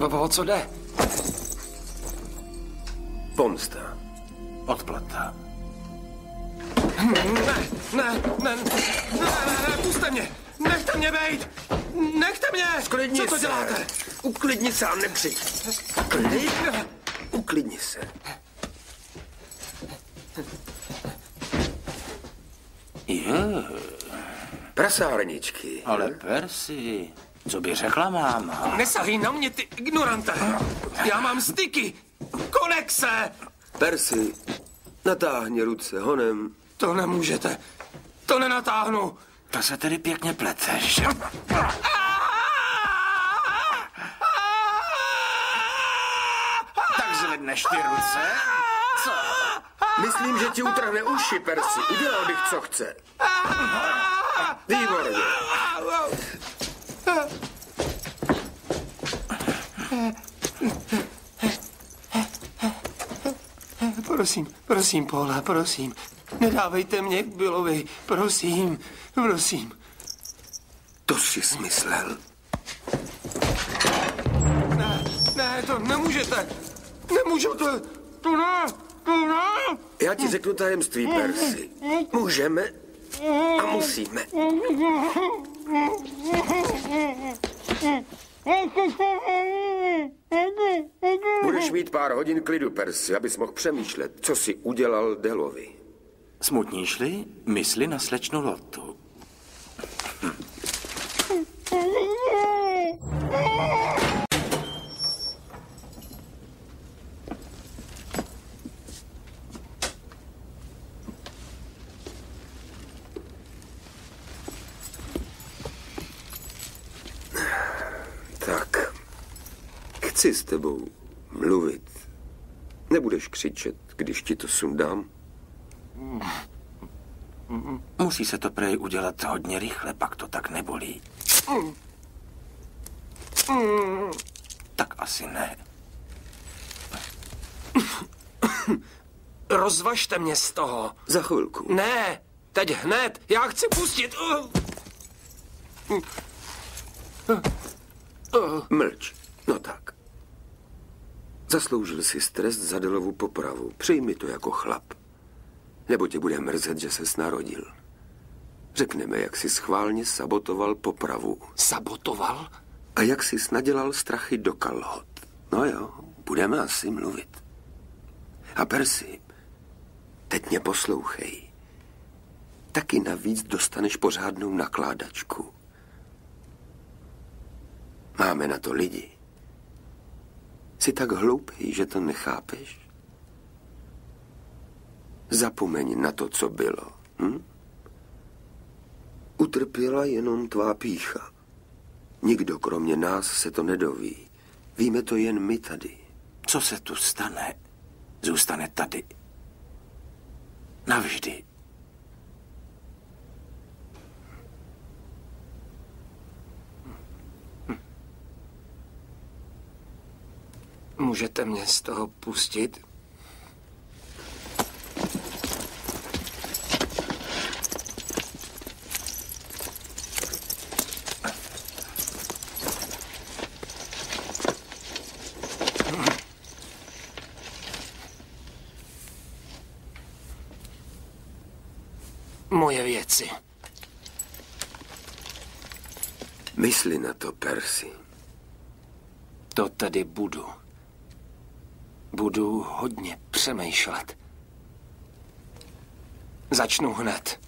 O, o co jde? Pomsta. Odplata. Ne, ne, ne, ne, ne, ne, puste mě! Nechte mě bejt! Nechte mě! Uklidni Co to se. děláte? Uklidni se a nekřič. Klid. Uklidni se. Je, Prasárničky. ale Percy, co by řekla máma? Nesahej na mě, ty ignorante! Já mám styky! Konexe! Persi, natáhni ruce honem. To nemůžete. To nenatáhnu. To se tedy pěkně pleteš. Tak zvedneš ty ruce? Co? Myslím, že ti utrhne uši, Persi. Udělal bych, co chce. Prosím, prosím, Paula, prosím. Nedávejte mě k Billovi. Prosím, prosím. To si smyslel. Ne, ne, to nemůžete. Nemůžete. To ne, to ne. Já ti řeknu tajemství, Persi. Můžeme a musíme. Budeš mít pár hodin klidu, Persi, abys mohl přemýšlet, co si udělal Delovi. Smutníš-li? Mysli na slečnu Lotu. Tak, chci s tebou mluvit. Nebudeš křičet, když ti to sundám? Musí se to prej udělat hodně rychle, pak to tak nebolí. Tak asi ne. Rozvažte mě z toho. Za chvilku. Ne, teď hned. Já chci pustit. Mlč. No tak. Zasloužil si stres za Delovu popravu. Přijmi to jako chlap. Nebo tě bude mrzet, že ses narodil. Řekneme, jak si schválně sabotoval popravu. Sabotoval? A jak si nadělal strachy do kalhot. No jo, budeme asi mluvit. A Persi, teď mě poslouchej. Taky navíc dostaneš pořádnou nakládačku. Máme na to lidi. Jsi tak hloupý, že to nechápeš? Zapomeň na to, co bylo. Hm? Utrpěla jenom tvá pícha. Nikdo kromě nás se to nedoví. Víme to jen my tady. Co se tu stane, zůstane tady. Navždy. Můžete mě z toho pustit? Moje věci. Mysli na to, Persi. To tedy budu. Budu hodně přemýšlet. Začnu hned.